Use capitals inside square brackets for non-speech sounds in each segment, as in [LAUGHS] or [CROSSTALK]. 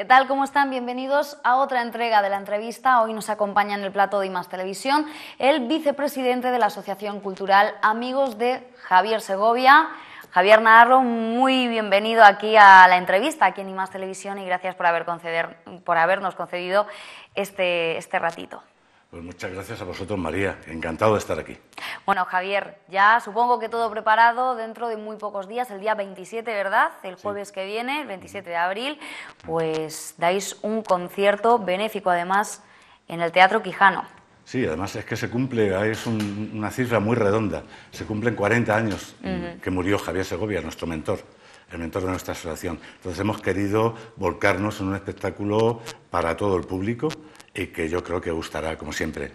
¿Qué tal? ¿Cómo están? Bienvenidos a otra entrega de la entrevista. Hoy nos acompaña en el plato de IMAS Televisión el vicepresidente de la Asociación Cultural Amigos de Javier Segovia. Javier Navarro, muy bienvenido aquí a la entrevista, aquí en IMAS Televisión, y gracias por, haber conceder, por habernos concedido este, este ratito. Pues muchas gracias a vosotros, María. Encantado de estar aquí. Bueno, Javier, ya supongo que todo preparado dentro de muy pocos días, el día 27, ¿verdad? El jueves que viene, el 27 de abril, pues dais un concierto benéfico, además, en el Teatro Quijano. Sí, además es que se cumple, es una cifra muy redonda, se cumplen 40 años que murió Javier Segovia, nuestro mentor el mentor de nuestra asociación. Entonces hemos querido volcarnos en un espectáculo para todo el público y que yo creo que gustará, como siempre.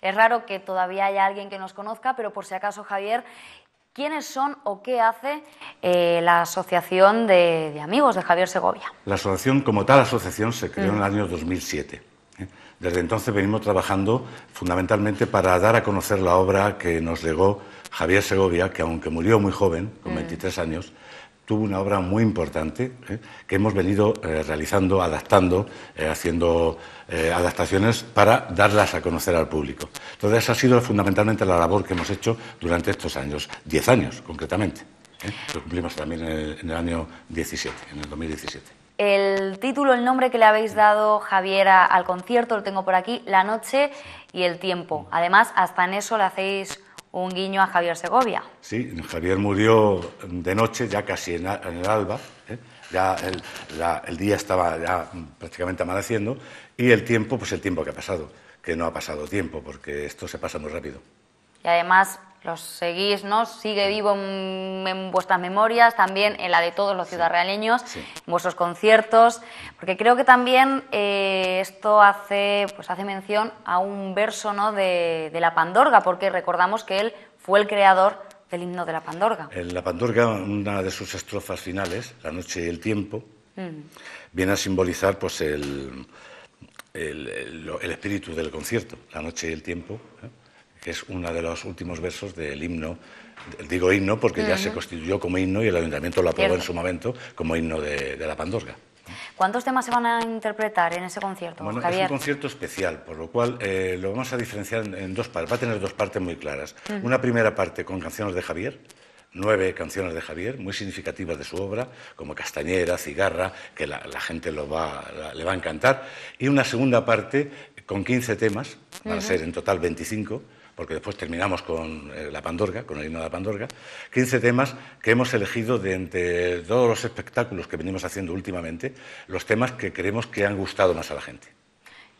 Es raro que todavía haya alguien que nos conozca, pero por si acaso, Javier, ¿quiénes son o qué hace eh, la Asociación de, Amigos de Javier Segovia? La asociación, como tal asociación, se creó en el año 2007. ¿eh? Desde entonces venimos trabajando fundamentalmente para dar a conocer la obra que nos legó Javier Segovia, que aunque murió muy joven, con 23 años, tuvo una obra muy importante ¿eh? que hemos venido eh, realizando, adaptando, eh, haciendo adaptaciones para darlas a conocer al público. Entonces, esa ha sido fundamentalmente la labor que hemos hecho durante estos años, diez años concretamente. Lo cumplimos también en el, año 17, en el 2017. El título, el nombre que le habéis dado, Javier, al concierto, lo tengo por aquí, La noche y el tiempo. Además, hasta en eso le hacéis un guiño a Javier Segovia. Sí, Javier murió de noche, ya casi en, el alba, ¿eh? ya el, día estaba ya prácticamente amaneciendo, y el tiempo, pues el tiempo que ha pasado, que no ha pasado tiempo, porque esto se pasa muy rápido. Y además los seguís, ¿no? Sigue vivo en, vuestras memorias, también en la de todos los ciudadaneños, en vuestros conciertos, porque creo que también eh, esto hace, pues hace mención a un verso ¿no? de, la Pandorga, porque recordamos que él fue el creador del himno de la Pandorga. En la Pandorga, una de sus estrofas finales, La noche y el tiempo, mm. viene a simbolizar pues el, el, espíritu del concierto, la noche y el tiempo. ¿eh? Que es uno de los últimos versos del himno. Digo himno porque ya se constituyó como himno y el ayuntamiento lo aprobó en su momento como himno de, la Pandorga. ¿Cuántos temas se van a interpretar en ese concierto? Bueno, es un concierto especial, por lo cual eh, lo vamos a diferenciar en dos partes. Va a tener dos partes muy claras. Una primera parte con canciones de Javier, nueve canciones de Javier, muy significativas de su obra, como Castañera, Cigarra, que la, gente lo va, le va a encantar. Y una segunda parte con 15 temas, van a ser en total 25 porque después terminamos con eh, la Pandorga, con el himno de la Pandorga, 15 temas que hemos elegido de entre todos los espectáculos que venimos haciendo últimamente, los temas que creemos que han gustado más a la gente.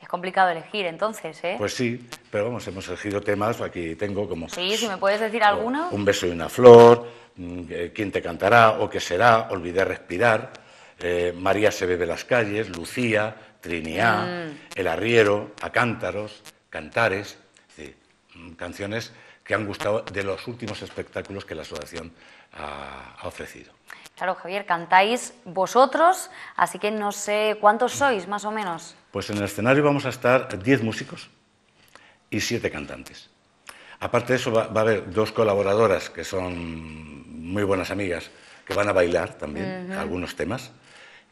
Es complicado elegir entonces, ¿eh? Pues sí, pero vamos, hemos elegido temas, aquí tengo como... Sí, si me puedes decir alguno. Un beso y una flor, mm, eh, ¿Quién te cantará o qué será? Olvidé respirar, eh, María se bebe las calles, Lucía, Triniá, mm. El arriero, Acántaros, Cantares, canciones que han gustado de los últimos espectáculos que la asociación ha, ofrecido. Claro, Javier, cantáis vosotros, así que no sé cuántos sois más o menos. Pues en el escenario vamos a estar 10 músicos y 7 cantantes. Aparte de eso va, a haber dos colaboradoras que son muy buenas amigas que van a bailar también algunos temas.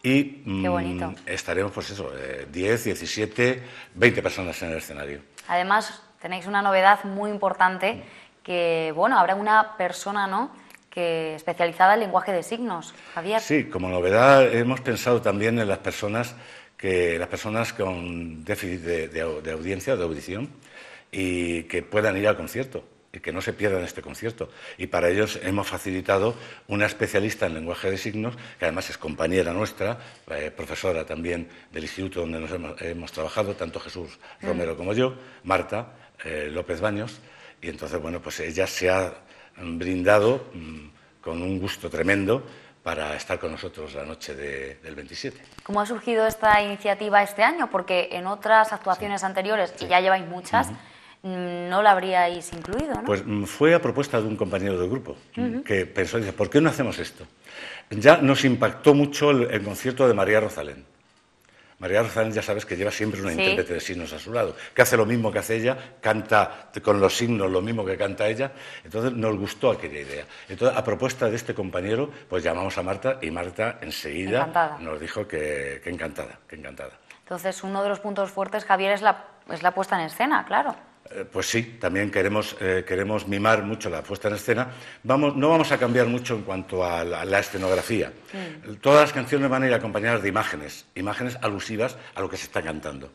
Y mm, estaremos, pues eso, 10, 17, 20 personas en el escenario. Además, tenéis una novedad muy importante que, bueno, habrá una persona, ¿no?, que especializada en lenguaje de signos, Javier. Sí, como novedad hemos pensado también en las personas que las personas con déficit de, de, audiencia, de audición, y que puedan ir al concierto que no se pierdan este concierto. Y para ellos hemos facilitado una especialista en lenguaje de signos, que además es compañera nuestra, eh, profesora también del instituto donde nos hemos, trabajado, tanto Jesús mm. Romero como yo, Marta eh, López Baños, y entonces, bueno, pues ella se ha brindado mm, con un gusto tremendo para estar con nosotros la noche del 27. ¿Cómo ha surgido esta iniciativa este año? Porque en otras actuaciones anteriores, y ya lleváis muchas, no la habríais incluido, ¿no? Pues mm, fue a propuesta de un compañero del grupo que pensó, dice, ¿por qué no hacemos esto? Ya nos impactó mucho el, concierto de María Rosalén. María Rosalén ya sabes que lleva siempre una intérprete de signos a su lado, que hace lo mismo que hace ella, canta con los signos lo mismo que canta ella. Entonces nos gustó aquella idea. Entonces, a propuesta de este compañero, pues llamamos a Marta y Marta enseguida nos dijo que, encantada, que encantada. Entonces, uno de los puntos fuertes, Javier, es la, es la puesta en escena, claro. Eh, pues sí, también queremos, eh, queremos mimar mucho la puesta en escena. Vamos, no vamos a cambiar mucho en cuanto a la, escenografía. Mm. Todas las canciones van a ir acompañadas de imágenes, imágenes alusivas a lo que se está cantando.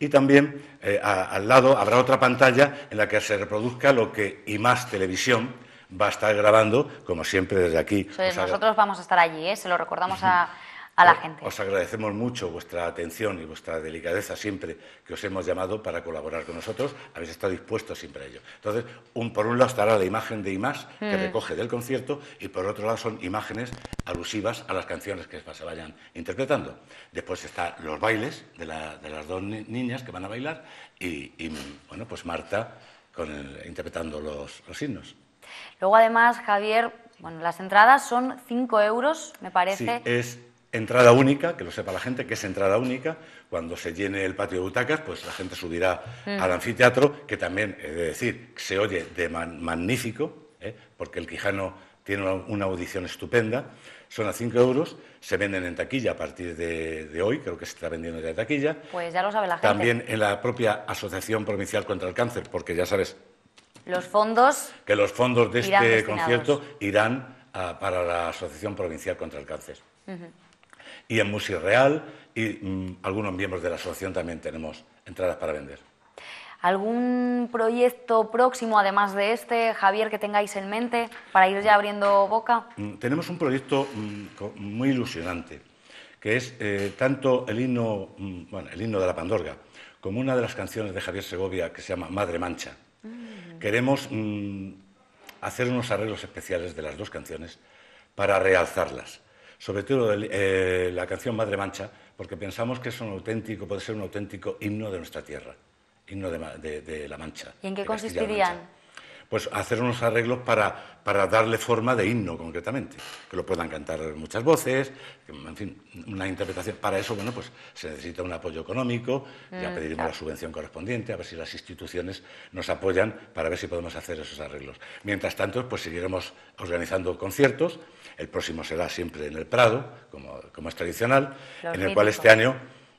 Y también eh, al lado habrá otra pantalla en la que se reproduzca lo que más Televisión va a estar grabando, como siempre desde aquí. nosotros vamos a estar allí, se lo recordamos a [LAUGHS] a la gente. Os agradecemos mucho vuestra atención y vuestra delicadeza siempre que os hemos llamado para colaborar con nosotros. Habéis estado dispuestos siempre a ello. Entonces, un, por un lado estará la imagen de IMAS que mm. recoge del concierto y por otro lado son imágenes alusivas a las canciones que se vayan interpretando. Después están los bailes de, las dos niñas que van a bailar y, bueno, pues Marta interpretando los, los himnos. Luego, además, Javier, bueno, las entradas son 5 euros, me parece. Sí, es entrada única, que lo sepa la gente, que es entrada única. Cuando se llene el patio de butacas, pues la gente subirá mm. al anfiteatro, que también, he de decir, se oye de magnífico, ¿eh? porque el Quijano tiene una, audición estupenda. Son a 5 euros, se venden en taquilla a partir de, hoy, creo que se está vendiendo ya de taquilla. Pues ya lo sabe la gente. También en la propia Asociación Provincial contra el Cáncer, porque ya sabes... Los fondos... Que los fondos de este concierto irán para la Asociación Provincial contra el Cáncer y en Music Real y mm, algunos miembros de la asociación también tenemos entradas para vender. ¿Algún proyecto próximo, además de este, Javier, que tengáis en mente para ir ya abriendo boca? Mm, tenemos un proyecto mm, muy ilusionante, que es eh, tanto el himno, bueno, el himno de la Pandorga como una de las canciones de Javier Segovia que se llama Madre Mancha. Queremos hacer unos arreglos especiales de las dos canciones para realzarlas sobre todo eh, la canción Madre Mancha, porque pensamos que es un auténtico, puede ser un auténtico himno de nuestra tierra, himno de, La Mancha. ¿Y en qué consistirían? Pues hacer unos arreglos para, para, darle forma de himno concretamente, que lo puedan cantar muchas voces, en fin, una interpretación. Para eso, bueno, pues se necesita un apoyo económico, ya mm, pediremos la subvención correspondiente, a ver si las instituciones nos apoyan para ver si podemos hacer esos arreglos. Mientras tanto, pues seguiremos organizando conciertos el próximo será siempre en el Prado, como, es tradicional, en el cual este año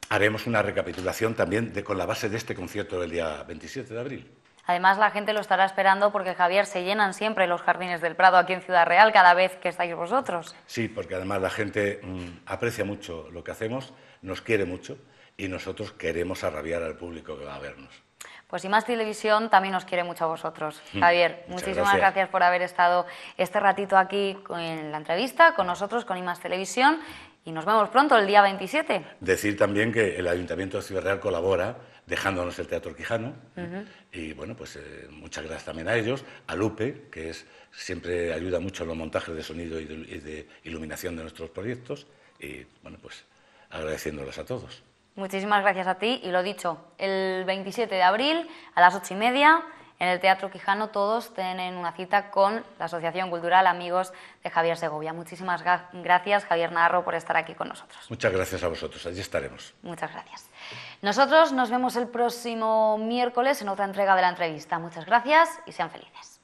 haremos una recapitulación también de, con la base de este concierto del día 27 de abril. Además, la gente lo estará esperando porque, Javier, se llenan siempre los jardines del Prado aquí en Ciudad Real cada vez que estáis vosotros. Sí, porque además la gente mm, aprecia mucho lo que hacemos, nos quiere mucho y nosotros queremos arrabiar al público que va a vernos. Pues y más televisión también os quiere mucho a vosotros. Mm, Javier, muchísimas gracias. por haber estado este ratito aquí en la entrevista con nosotros, con IMAS Televisión, y nos vemos pronto el día 27. Decir también que el Ayuntamiento de Ciudad Real colabora dejándonos el Teatro Quijano, y bueno, pues eh, muchas gracias también a ellos, a Lupe, que es, siempre ayuda mucho en los montajes de sonido y de iluminación de nuestros proyectos, y bueno, pues agradeciéndolos a todos. Muchísimas gracias a ti y lo dicho, el 27 de abril a las ocho y media en el Teatro Quijano todos tienen una cita con la Asociación Cultural Amigos de Javier Segovia. Muchísimas gracias Javier Narro por estar aquí con nosotros. Muchas gracias a vosotros, allí estaremos. Muchas gracias. Nosotros nos vemos el próximo miércoles en otra entrega de la entrevista. Muchas gracias y sean felices.